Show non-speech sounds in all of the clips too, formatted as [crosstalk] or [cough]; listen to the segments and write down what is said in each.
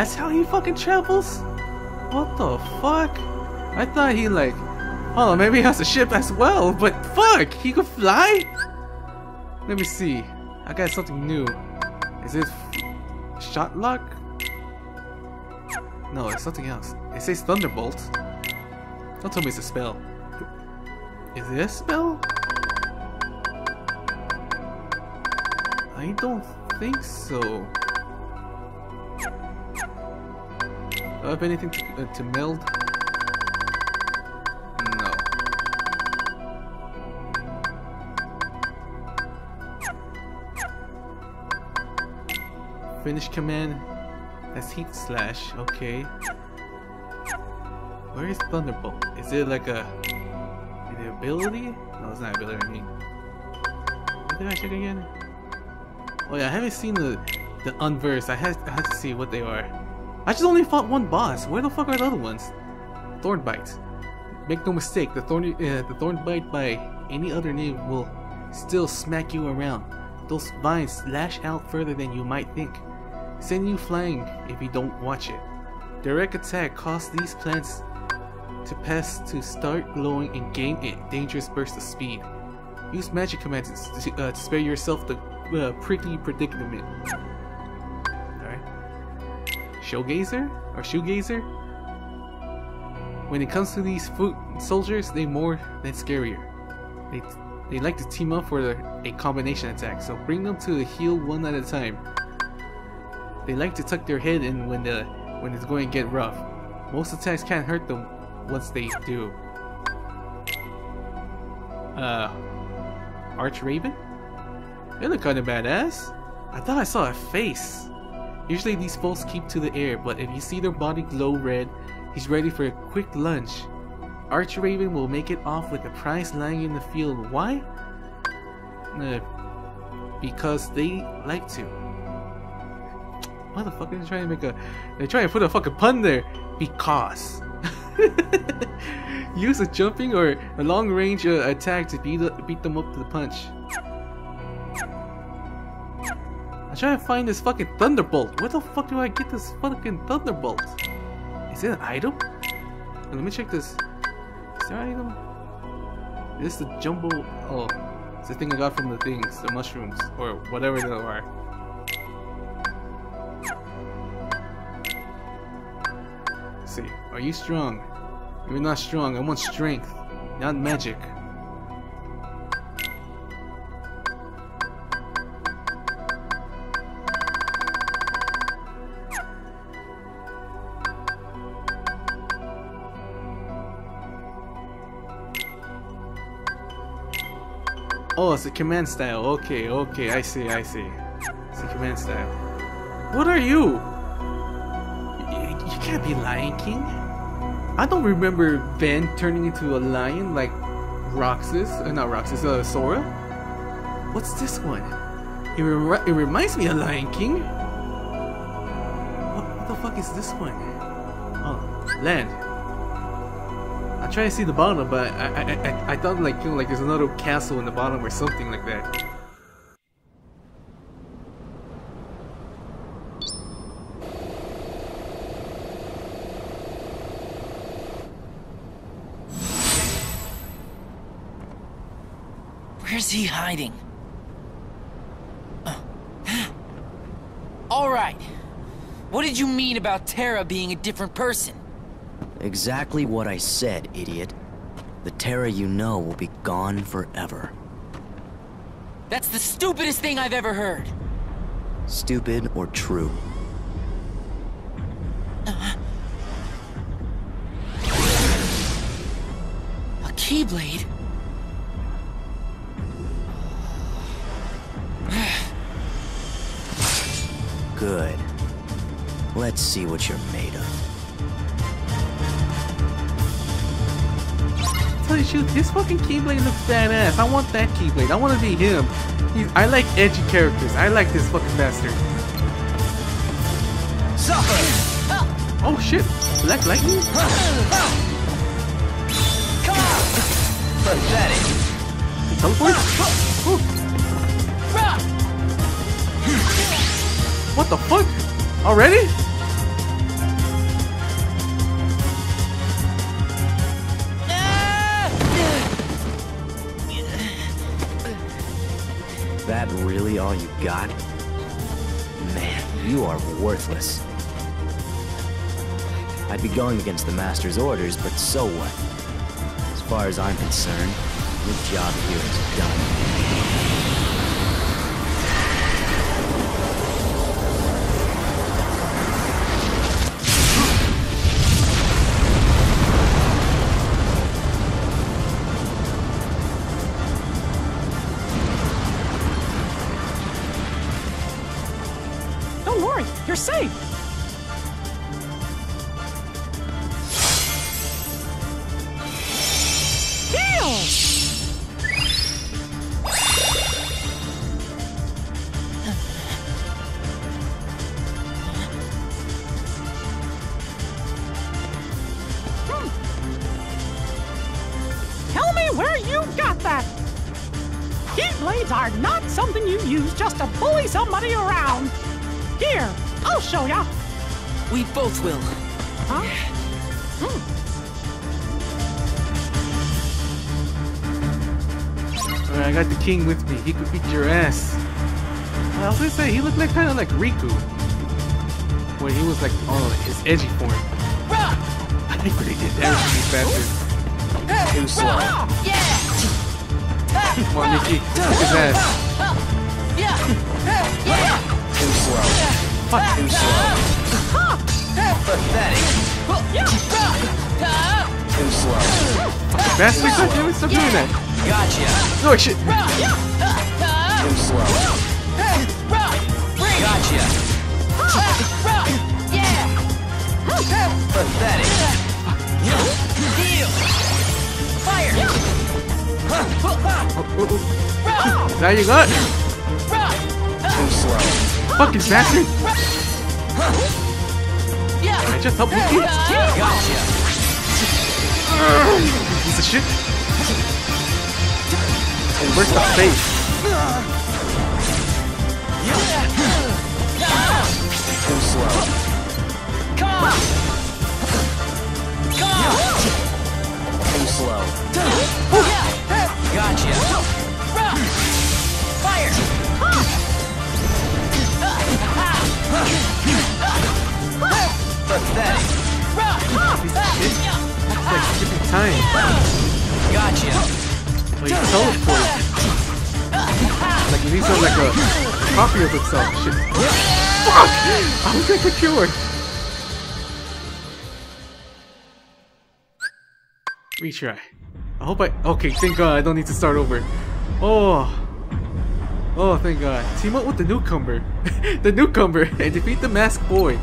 That's how he fucking travels? What the fuck? I thought he like, oh, maybe he has a ship as well, but fuck, he could fly? Let me see. I got something new. Is it shot lock? No, it's something else. It says Thunderbolt. Don't tell me it's a spell. Is it a spell? I don't think so. Have anything to, uh, to meld? No. Finish command. That's heat slash. Okay. Where is Thunderbolt? Is it like a an ability? No, it's not ability. I mean, what did I check again? Oh yeah, I haven't seen the the unverse. I had I had to see what they are. I just only fought one boss. Where the fuck are the other ones? Thornbite. Make no mistake, the thorn uh, the Thornbite by any other name will still smack you around. Those vines lash out further than you might think, send you flying if you don't watch it. Direct attack causes these plants to pass to start glowing and gain a dangerous burst of speed. Use magic commands to, uh, to spare yourself the uh, prickly predicament. Showgazer? Or shoegazer? When it comes to these foot soldiers, they're more than scarier. They, they like to team up for a combination attack, so bring them to the heel one at a time. They like to tuck their head in when the when it's going to get rough. Most attacks can't hurt them once they do. Uh, Arch Raven? They look kinda badass. I thought I saw a face. Usually these folks keep to the air, but if you see their body glow red, he's ready for a quick lunge. Archraven will make it off with the prize lying in the field. Why? Uh, because they like to. Motherfucker, they're trying to make a... They're trying to put a fucking pun there. Because. [laughs] Use a jumping or a long range uh, attack to beat, beat them up to the punch. I'm trying to find this fucking Thunderbolt. Where the fuck do I get this fucking Thunderbolt? Is it an item? Let me check this. Is there an item? Is this the jumbo? Oh, it's the thing I got from the things, the mushrooms, or whatever they are. See, are you strong? You're not strong. I want strength, not magic. Oh, it's a command style. Okay, okay, I see, I see. It's a command style. What are you? You, can't be Lion King. I don't remember Ven turning into a lion like Roxas, uh, not Roxas, uh, Sora. What's this one? It, re it reminds me of Lion King. What, what the fuck is this one? Oh, land. I'm trying to see the bottom, but I I, I, I thought like you know like there's another castle in the bottom or something like that. Where's he hiding? All right. What did you mean about Terra being a different person? Exactly what I said, idiot. The Terra you know will be gone forever. That's the stupidest thing I've ever heard. Stupid or true. Uh, a Keyblade? Good. Let's see what you're made of. Tell you shoot, his fucking Keyblade looks badass. I want that Keyblade. I want to be him. He's, I like edgy characters. I like this fucking bastard. Suffer! Oh shit! Black lightning? Pathetic. Teleport? What the fuck? Already? Really all you got? Man, you are worthless. I'd be going against the Master's orders, but so what? As far as I'm concerned, your job here is done. Hmm. that. Keyblades are not something you use just to bully somebody around. Here, I'll show ya. We both will. Huh? Hmm. Alright, I got the king with me. He could beat your ass. I was gonna say, he looked like kind of like Riku. When he was like on his edgy form. I think they did everything faster. Too slow. [laughs] Come on, Mickey. Kick his ass. Much too slow. Too slow. The best we could do is to do that. Gotcha. No, shit. Too slow. Gotcha. Yeah. Pathetic. Deal. Fire. There you go. Too slow fuck is that? Can I just help you? Gotcha. Piece of shit. And where's the face? Too slow. Come. Come on. Slow. Gotcha. Time. Gotcha. Like teleport. Like to like a copy of himself. Shit. Fuck! I was gonna get cured. Retry. I hope I. Okay, thank God I don't need to start over. Oh. Oh, thank God. Team up with the newcomer. [laughs] the newcomer and [laughs] defeat the masked boy.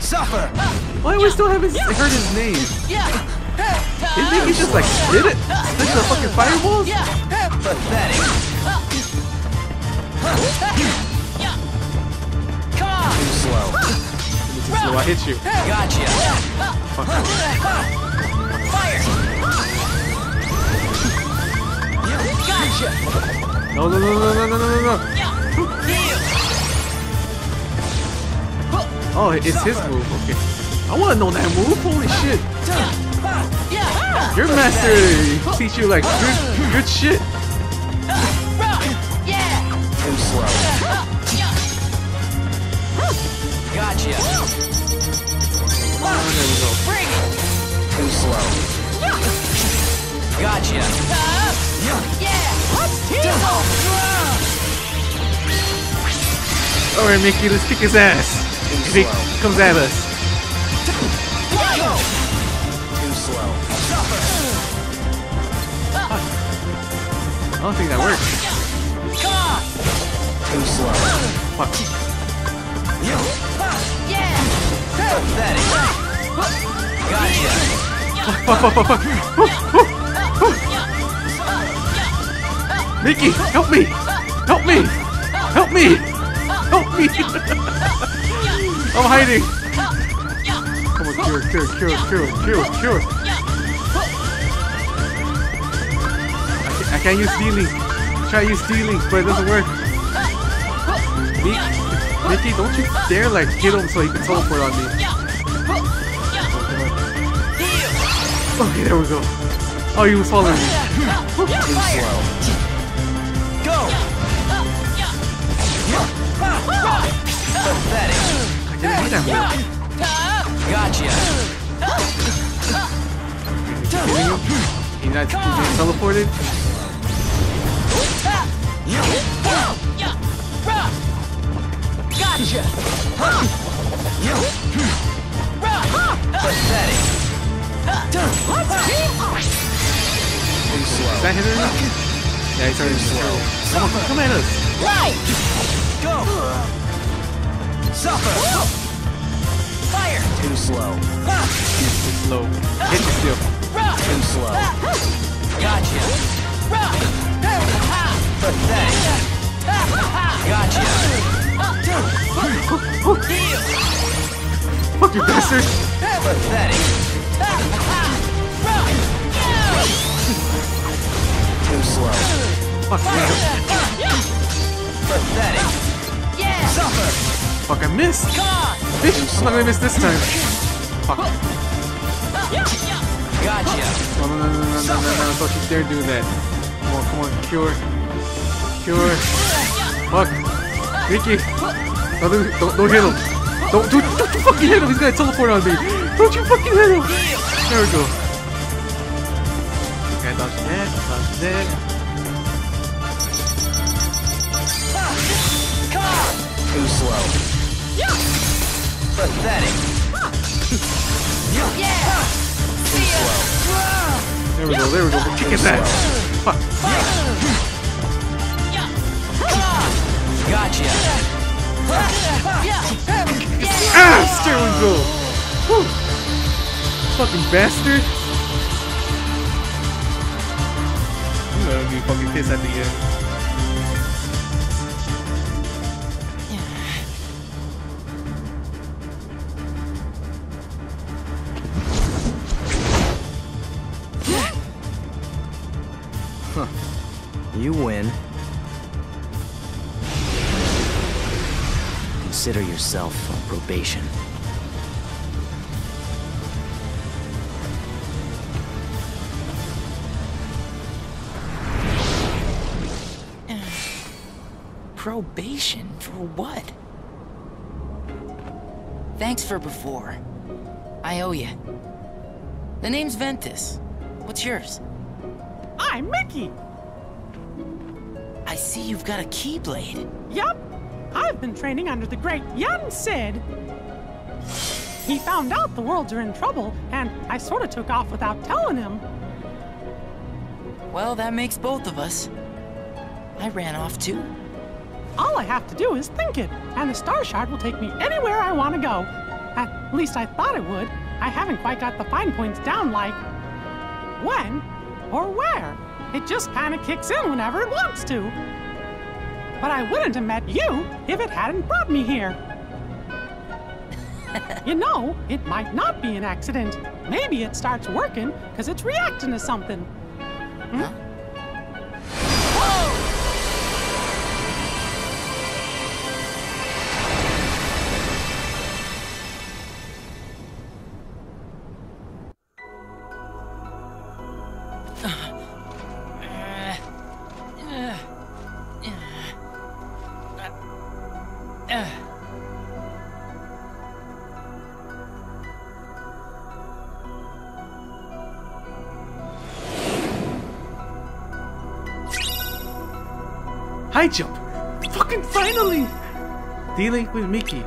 Suffer. Why do we still haven't heard his name? Didn't think he just like did it? Stick the fucking fireballs? Pathetic. Come on. Too slow. Too. I hit you. Gotcha. Fuck. Fire. Gotcha. No, no, no, no, no, no, no, no. Oh, it's his move. Okay. I want to know that move. Holy shit. Your master teach you like good, good shit. Too slow. Gotcha. Oh, there we go. Too slow. Gotcha. Yeah. All right, Mickey, let's kick his ass. If he comes at us. Too slow. I don't think that works. Too slow. Fuck. Pathetic. Gotcha. Fuck. Mickey, help me! Help me! Help me! Help me! [laughs] I'm hiding! Come on, cure, cure, cure, cure, cure, cure! I can't, I can't use stealing. Try use stealing, but it doesn't work. Mickey, don't you dare like hit him so he can teleport on me. Okay, there we go. Oh, he was following me. Go! Pathetic. Gotcha. You? He's not he's getting teleported? Gotcha. Is that? Yeah, he's already slow. Come come at us. Right. Go. Suffer. Fire. Too slow. It's slow. Hit me still. Too slow. Ah. Gotcha. Pathetic. Gotcha. Heal. Fuck you, bastard. Pathetic. Too slow. Fuck me. Pathetic. Suffer. Fuck, I missed. Bitch, I'm not gonna miss this time. Fuck. Gotcha. No, no, no, no, no, no, no, no, don't you dare do that. Come on, come on, cure. Cure. Fuck. Mickey. No, don't, don't, don't hit him. Don't, don't, don't you fucking hit him. He's gonna teleport on me. Don't you fucking hit him. There we go. Okay, dodge that, dodge that. Too slow. Pathetic. Yeah. See ya. There we go, there we go. Kick his ass. Fuck. Gotcha. Ah, steering wheel. Whew. Fucking bastard. I'm gonna be fucking pissed at the end. You win. Consider yourself on probation. Probation for what? Thanks for before. I owe you. The name's Ventus. What's yours? I'm Mickey. I see you've got a keyblade. Yup. I've been training under the great Yen Sid. He found out the worlds are in trouble, and I sort of took off without telling him. Well, that makes both of us. I ran off too. All I have to do is think it, and the Star Shard will take me anywhere I want to go. At least I thought it would. I haven't quite got the fine points down like when or where. It just kind of kicks in whenever it wants to. But I wouldn't have met you if it hadn't brought me here. [laughs] you know, it might not be an accident. Maybe it starts working because it's reacting to something. High jump! Fucking finally! Dealing with Mickey.